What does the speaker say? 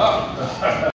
Oh.